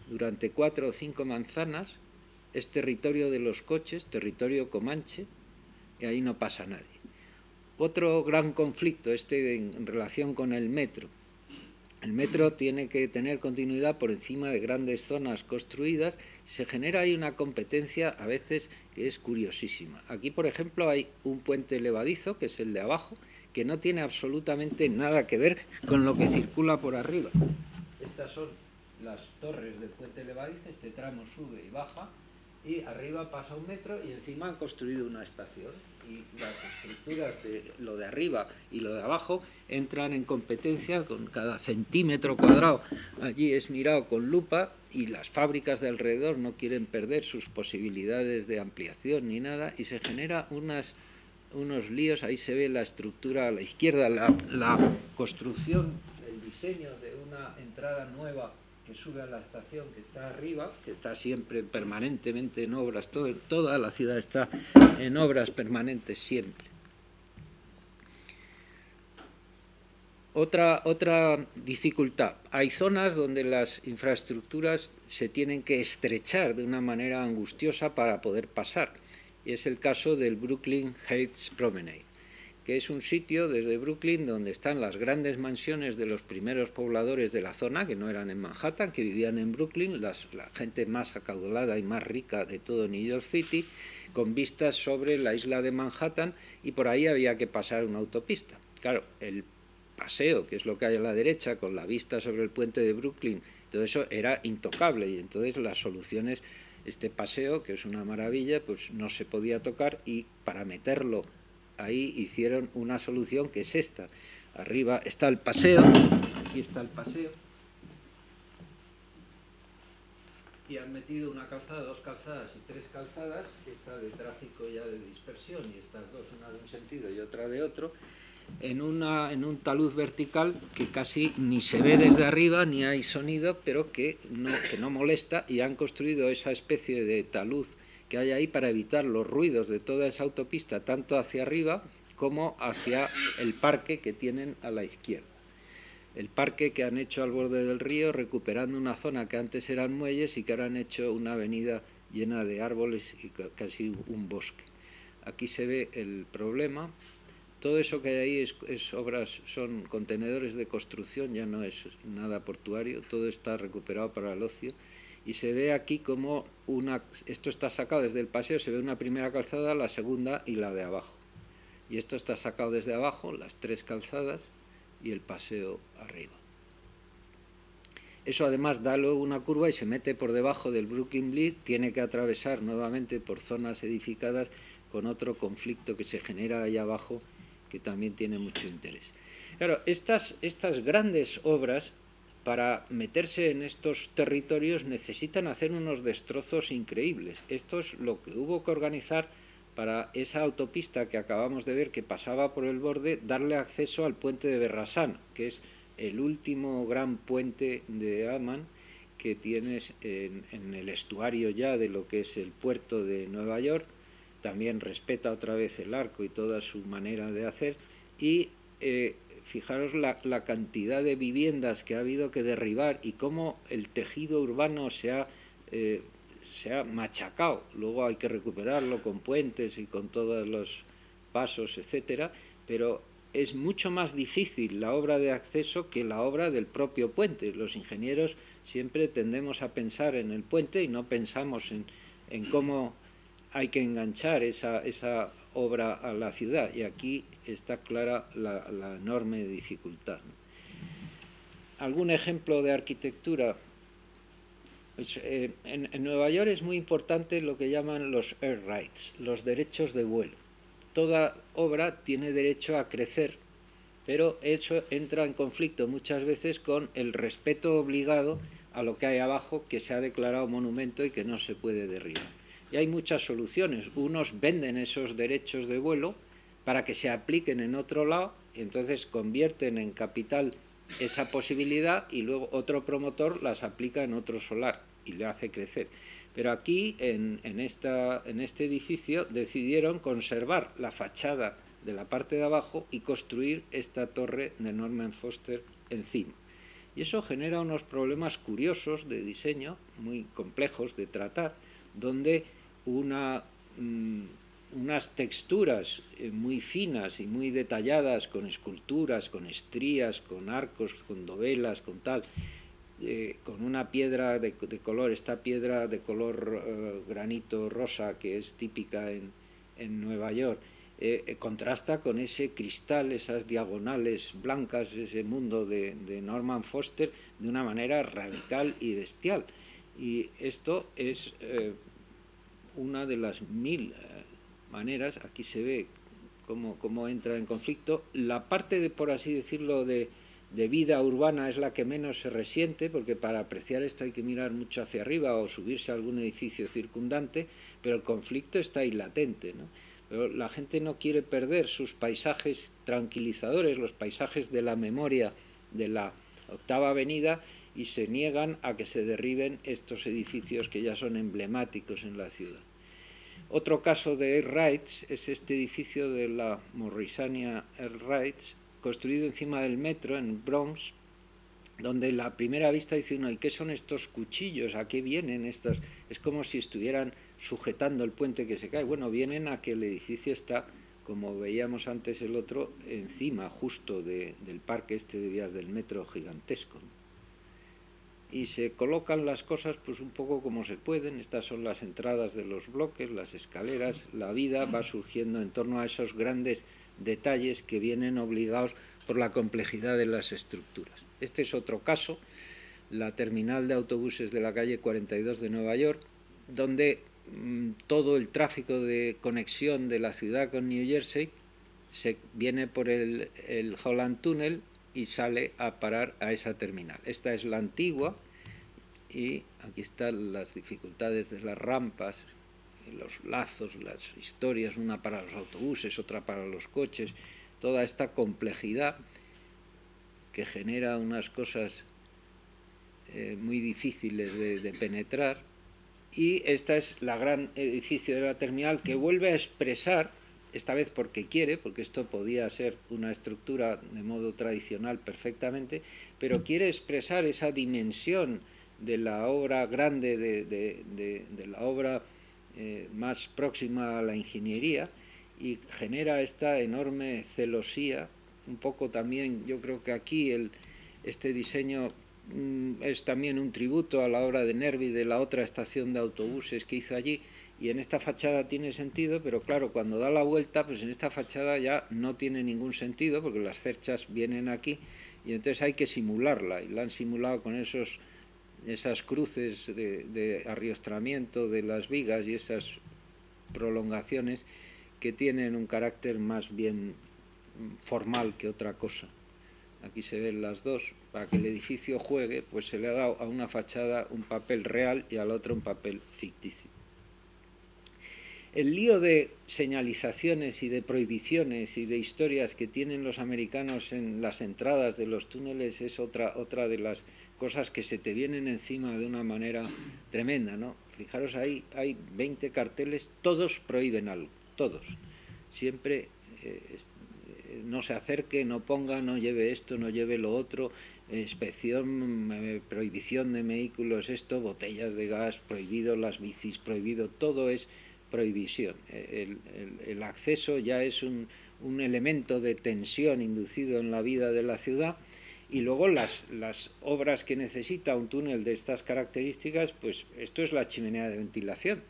Durante cuatro o cinco manzanas es territorio de los coches, territorio comanche, y ahí no pasa nadie. Otro gran conflicto, este en relación con el metro. El metro tiene que tener continuidad por encima de grandes zonas construidas. Se genera ahí una competencia a veces que es curiosísima. Aquí, por ejemplo, hay un puente elevadizo, que es el de abajo, que no tiene absolutamente nada que ver con lo que circula por arriba. Estas son las torres del puente elevadizo, este tramo sube y baja, y arriba pasa un metro y encima han construido una estación las estructuras de lo de arriba y lo de abajo entran en competencia con cada centímetro cuadrado. Allí es mirado con lupa y las fábricas de alrededor no quieren perder sus posibilidades de ampliación ni nada y se genera unas, unos líos. Ahí se ve la estructura a la izquierda, la, la construcción, el diseño de una entrada nueva que sube a la estación que está arriba, que está siempre permanentemente en obras, todo, toda la ciudad está en obras permanentes siempre. Otra, otra dificultad, hay zonas donde las infraestructuras se tienen que estrechar de una manera angustiosa para poder pasar, y es el caso del Brooklyn Heights Promenade que es un sitio desde Brooklyn donde están las grandes mansiones de los primeros pobladores de la zona, que no eran en Manhattan, que vivían en Brooklyn, la gente más acaudalada y más rica de todo New York City, con vistas sobre la isla de Manhattan, y por ahí había que pasar una autopista. Claro, el paseo, que es lo que hay a la derecha, con la vista sobre el puente de Brooklyn, todo eso era intocable, y entonces las soluciones este paseo, que es una maravilla, pues no se podía tocar y para meterlo ahí hicieron una solución que es esta. Arriba está el paseo, aquí está el paseo, y han metido una calzada, dos calzadas y tres calzadas, esta de tráfico ya de dispersión y estas dos, una de un sentido y otra de otro, en, una, en un talud vertical que casi ni se ve desde arriba ni hay sonido, pero que no, que no molesta y han construido esa especie de talud que hay ahí para evitar los ruidos de toda esa autopista, tanto hacia arriba como hacia el parque que tienen a la izquierda. El parque que han hecho al borde del río, recuperando una zona que antes eran muelles y que ahora han hecho una avenida llena de árboles y casi un bosque. Aquí se ve el problema. Todo eso que hay ahí es, obras, son contenedores de construcción, ya no es nada portuario, todo está recuperado para el ocio y se ve aquí como una, esto está sacado desde el paseo, se ve una primera calzada, la segunda y la de abajo. Y esto está sacado desde abajo, las tres calzadas y el paseo arriba. Eso además da luego una curva y se mete por debajo del Brooklyn Bridge, tiene que atravesar nuevamente por zonas edificadas con otro conflicto que se genera ahí abajo que también tiene mucho interés. Claro, estas, estas grandes obras para meterse en estos territorios necesitan hacer unos destrozos increíbles. Esto es lo que hubo que organizar para esa autopista que acabamos de ver que pasaba por el borde, darle acceso al puente de Berrasán, que es el último gran puente de Amman que tienes en, el estuario ya de lo que es el puerto de Nueva York. También respeta otra vez el arco y toda su manera de hacer. Y eh, fijaros la, cantidad de viviendas que ha habido que derribar y cómo el tejido urbano se ha, eh, se ha machacado. Luego hay que recuperarlo con puentes y con todos los pasos, etcétera, pero es mucho más difícil la obra de acceso que la obra del propio puente. Los ingenieros siempre tendemos a pensar en el puente y no pensamos en, cómo hay que enganchar esa, esa, obra a la ciudad. Y aquí está clara la, enorme dificultad. ¿Algún ejemplo de arquitectura? Pues, eh, en Nueva York es muy importante lo que llaman los air rights, los derechos de vuelo toda obra tiene derecho a crecer, pero eso entra en conflicto muchas veces con el respeto obligado a lo que hay abajo, que se ha declarado monumento y que no se puede derribar. Y hay muchas soluciones. Unos venden esos derechos de vuelo para que se apliquen en otro lado, y entonces convierten en capital esa posibilidad y luego otro promotor las aplica en otro solar y le hace crecer. Pero aquí, en, esta, en este edificio, decidieron conservar la fachada de la parte de abajo y construir esta torre de Norman Foster encima. Y eso genera unos problemas curiosos de diseño, muy complejos de tratar, donde una, mm, unas texturas eh, muy finas y muy detalladas, con esculturas, con estrías, con arcos, con dovelas, con tal, eh, con una piedra de, color, esta piedra de color eh, granito rosa que es típica en, Nueva York, eh, contrasta con ese cristal, esas diagonales blancas, ese mundo de, Norman Foster de una manera radical y bestial. Y esto es una de las mil maneras, aquí se ve cómo, entra en conflicto, la parte de, por así decirlo, de vida urbana es la que menos se resiente, porque para apreciar esto hay que mirar mucho hacia arriba o subirse a algún edificio circundante, pero el conflicto está ahí latente. Pero la gente no quiere perder sus paisajes tranquilizadores, los paisajes de la memoria de la octava avenida, y se niegan a que se derriben estos edificios que ya son emblemáticos en la ciudad. Otro caso de Air Rights es este edificio de la Morrisania Air Rights, construido encima del metro en Bronx, donde la primera vista dice uno, ¿y qué son estos cuchillos? ¿A qué vienen estas? Es como si estuvieran sujetando el puente que se cae. Bueno, vienen a que el edificio está, como veíamos antes el otro, encima justo del parque este de vías del metro gigantesco. Y se colocan las cosas pues un poco como se pueden. Estas son las entradas de los bloques, las escaleras. La vida va surgiendo en torno a esos grandes detalles que vienen obligados por la complejidad de las estructuras. Este es otro caso, la terminal de autobuses de la calle 42 de Nueva York, donde mm, todo el tráfico de conexión de la ciudad con New Jersey se viene por el, el Holland Tunnel y sale a parar a esa terminal. Esta es la antigua y aquí están las dificultades de las rampas, los lazos, las historias, una para los autobuses, otra para los coches, toda esta complejidad que genera unas cosas eh, muy difíciles de, penetrar. Y esta es la gran edificio de la terminal que vuelve a expresar, esta vez porque quiere, porque esto podía ser una estructura de modo tradicional perfectamente, pero quiere expresar esa dimensión de la obra grande, de la obra eh, más próxima a la ingeniería y genera esta enorme celosía. Un poco también, yo creo que aquí el, este diseño mm, es también un tributo a la obra de Nervi de la otra estación de autobuses que hizo allí y en esta fachada tiene sentido, pero claro, cuando da la vuelta, pues en esta fachada ya no tiene ningún sentido porque las cerchas vienen aquí y entonces hay que simularla y la han simulado con esos esas cruces de, arriostramiento de las vigas y esas prolongaciones que tienen un carácter más bien formal que otra cosa. Aquí se ven las dos. Para que el edificio juegue, pues se le ha dado a una fachada un papel real y a la otra un papel ficticio. El lío de señalizaciones y de prohibiciones y de historias que tienen los americanos en las entradas de los túneles es otra, otra de las cosas que se te vienen encima de una manera tremenda, ¿no? Fijaros ahí, hay 20 carteles, todos prohíben algo, todos. Siempre eh, eh, no se acerque, no ponga, no lleve esto, no lleve lo otro, inspección, eh, prohibición de vehículos, esto, botellas de gas, prohibido las bicis, prohibido, todo es prohibición. El, el acceso ya es un, un elemento de tensión inducido en la vida de la ciudad y luego las, las obras que necesita un túnel de estas características, pues esto es la chimenea de ventilación,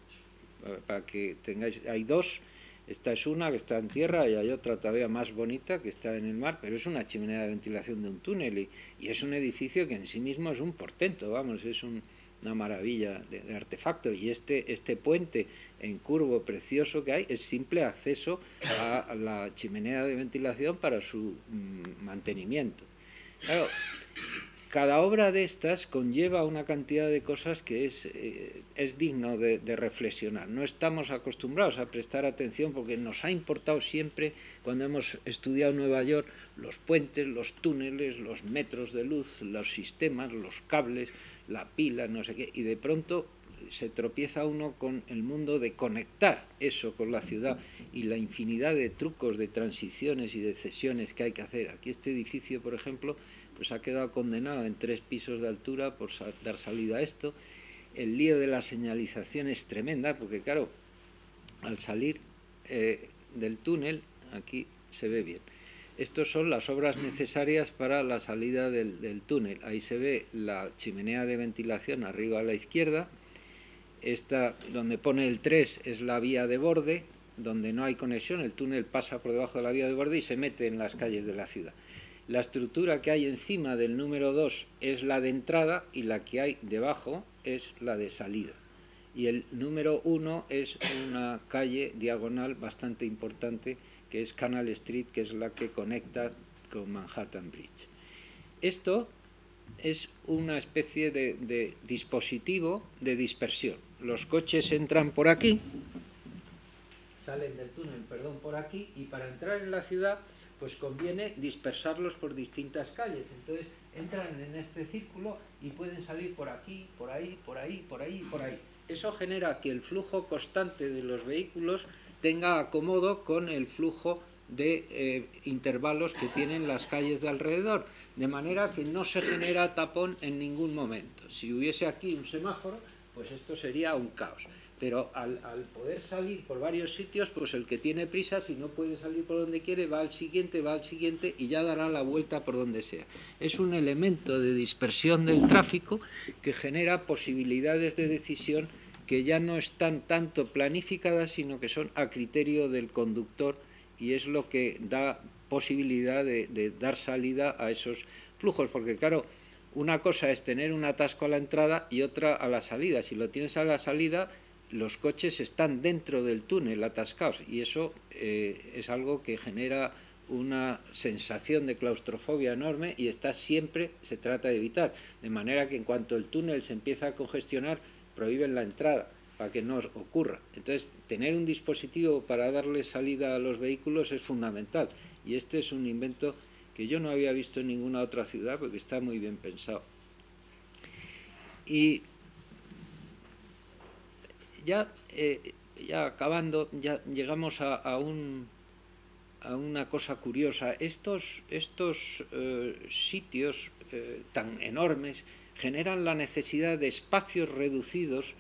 para que tengáis, hay dos, esta es una que está en tierra y hay otra todavía más bonita que está en el mar, pero es una chimenea de ventilación de un túnel y, y es un edificio que en sí mismo es un portento, vamos, es un, una maravilla de, artefacto. Y este, este puente en curvo precioso que hay es simple acceso a, la chimenea de ventilación para su mm, mantenimiento. Cada obra de estas conlleva una cantidad de cosas que es, eh, es digno de, de, reflexionar. No estamos acostumbrados a prestar atención porque nos ha importado siempre, cuando hemos estudiado Nueva York, los puentes, los túneles, los metros de luz, los sistemas, los cables, la pila, no sé qué, y de pronto se tropieza uno con el mundo de conectar eso con la ciudad y la infinidad de trucos, de transiciones y de cesiones que hay que hacer. Aquí este edificio, por ejemplo, pues ha quedado condenado en tres pisos de altura por dar salida a esto. El lío de la señalización es tremenda, porque claro, al salir eh, del túnel, aquí se ve bien. Estas son las obras necesarias para la salida del, túnel. Ahí se ve la chimenea de ventilación arriba a la izquierda. Esta, donde pone el 3, es la vía de borde, donde no hay conexión. El túnel pasa por debajo de la vía de borde y se mete en las calles de la ciudad. La estructura que hay encima del número 2 es la de entrada y la que hay debajo es la de salida. Y el número 1 es una calle diagonal bastante importante que es Canal Street, que es la que conecta con Manhattan Bridge. Esto es una especie de, dispositivo de dispersión. Los coches entran por aquí, salen del túnel, perdón, por aquí, y para entrar en la ciudad, pues conviene dispersarlos por distintas calles. Entonces entran en este círculo y pueden salir por aquí, por ahí, por ahí, por ahí, por ahí. Eso genera que el flujo constante de los vehículos tenga acomodo con el flujo de eh, intervalos que tienen las calles de alrededor, de manera que no se genera tapón en ningún momento. Si hubiese aquí un semáforo, pues esto sería un caos. Pero al, al, poder salir por varios sitios, pues el que tiene prisa, si no puede salir por donde quiere, va al siguiente, va al siguiente y ya dará la vuelta por donde sea. Es un elemento de dispersión del tráfico que genera posibilidades de decisión que ya no están tanto planificadas, sino que son a criterio del conductor y es lo que da posibilidad de, dar salida a esos flujos, porque claro, una cosa es tener un atasco a la entrada y otra a la salida. Si lo tienes a la salida, los coches están dentro del túnel atascados y eso eh, es algo que genera una sensación de claustrofobia enorme y está siempre, se trata de evitar. De manera que en cuanto el túnel se empieza a congestionar, prohíben la entrada para que no ocurra. Entonces, tener un dispositivo para darle salida a los vehículos es fundamental. Y este es un invento que yo no había visto en ninguna otra ciudad porque está muy bien pensado. Y ya, eh, ya acabando, ya llegamos a, un, a una cosa curiosa. Estos, estos eh, sitios eh, tan enormes generan la necesidad de espacios reducidos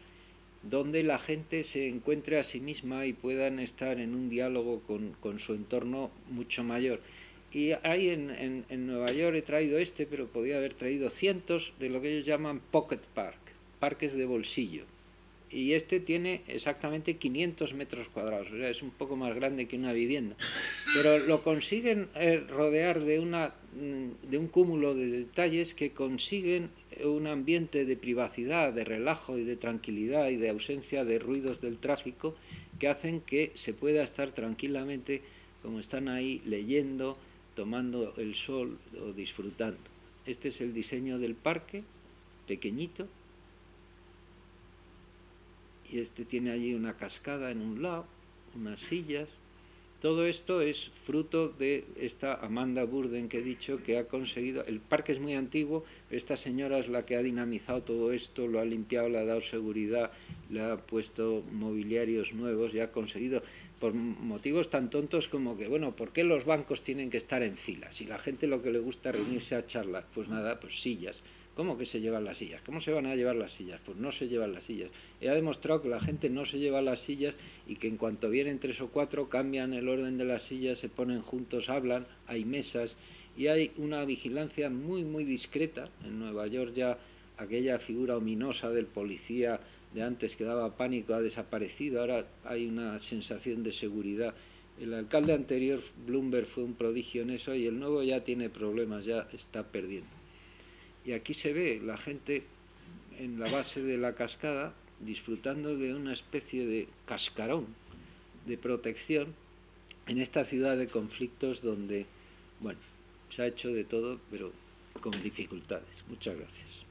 donde la gente se encuentre a sí misma y puedan estar en un diálogo con, su entorno mucho mayor. Y hay en, en, Nueva York, he traído este, pero podía haber traído cientos de lo que ellos llaman pocket park, parques de bolsillo. Y este tiene exactamente 500 metros cuadrados, o sea, es un poco más grande que una vivienda. Pero lo consiguen eh, rodear de, una, mm, de un cúmulo de detalles que consiguen un ambiente de privacidad, de relajo y de tranquilidad y de ausencia de ruidos del tráfico que hacen que se pueda estar tranquilamente, como están ahí, leyendo, tomando el sol o disfrutando. Este es el diseño del parque, pequeñito, y este tiene allí una cascada en un lado, unas sillas, todo esto es fruto de esta Amanda Burden que he dicho que ha conseguido, el parque es muy antiguo, esta señora es la que ha dinamizado todo esto, lo ha limpiado, le ha dado seguridad, le ha puesto mobiliarios nuevos y ha conseguido, por motivos tan tontos como que, bueno, ¿por qué los bancos tienen que estar en fila? Si la gente lo que le gusta es reunirse a charlar, pues nada, pues sillas, ¿Cómo que se llevan las sillas? ¿Cómo se van a llevar las sillas? Pues no se llevan las sillas. Ha demostrado que la gente no se lleva las sillas y que en cuanto vienen tres o cuatro cambian el orden de las sillas, se ponen juntos, hablan, hay mesas y hay una vigilancia muy, muy discreta. En Nueva York ya aquella figura ominosa del policía de antes que daba pánico ha desaparecido, ahora hay una sensación de seguridad. El alcalde anterior, Bloomberg, fue un prodigio en eso y el nuevo ya tiene problemas, ya está perdiendo. Y aquí se ve la gente en la base de la cascada disfrutando de una especie de cascarón de protección en esta ciudad de conflictos donde, bueno, se ha hecho de todo, pero con dificultades. Muchas gracias.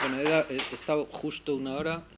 Bueno, he estado justo una hora